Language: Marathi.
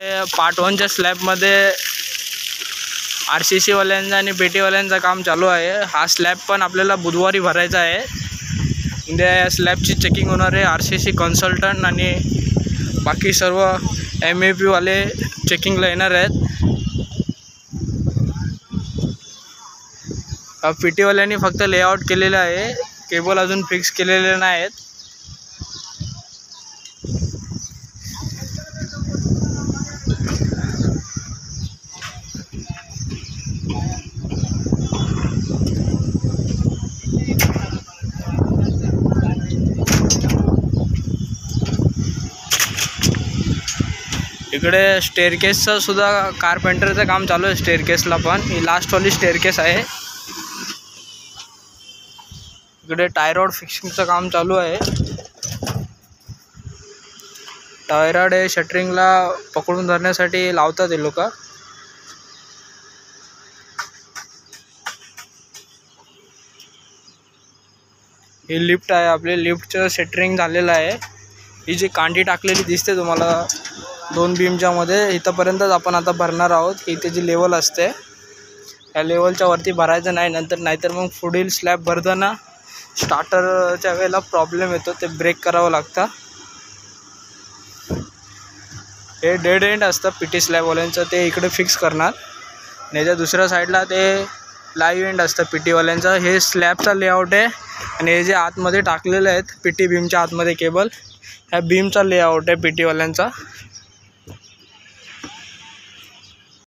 पार्ट वनच्या स्लॅबमध्ये आर सी सीवाल्यांचं आणि पेटीवाल्यांचं काम चालू आहे. हा स्लॅब पण आपल्याला बुधवारी भरायचा आहे. उद्या या स्लॅबची चेकिंग होणार आहे आर सी सी कन्सल्टंट आणि बाकी सर्व एम ए पीवाले चेकिंगला येणार आहेत. पी टीवाल्यांनी फक्त लेआउट केलेलं आहे. केबल अजून फिक्स केलेले नाही आहेत इकडे स्टेअरकेसचं सुद्धा कारपेंटरचं काम चालू आहे स्टेअरकेसला पण. ही लास्टवाली स्टेअरकेस आहे. इकडे टायरॉड फिक्सिंगचं काम चालू आहे. टायरॉड हे शटरिंगला पकडून धरण्यासाठी लावतात हे लोक. ही लिफ्ट आहे आपली लिफ्टचं शटरिंग झालेलं आहे. ही जी कांडी टाकलेली दिसते तुम्हाला दोन बीमच्यामध्ये इथंपर्यंतच आपण आता भरणार आहोत. इथे जी लेवल असते या लेवलच्या वरती भरायचं नाही. नंतर नाहीतर मग पुढील स्लॅब भरताना स्टार्टरच्या वेळेला प्रॉब्लेम येतो. ते ब्रेक करावं लागतं. हे डेड एंड असतं पी टी स्लॅबवाल्यांचं ते इकडे फिक्स करणार. आणि याच्या दुसऱ्या साईडला ते लाईव्ह एंड असतं पी टीवाल्यांचं हे स्लॅबचा लेआउट आहे. आणि हे जे आतमध्ये टाकलेले आहेत पी टी बीमच्या आतमध्ये केबल ह्या बीमचा लेआउट आहे पी टीवाल्यांचा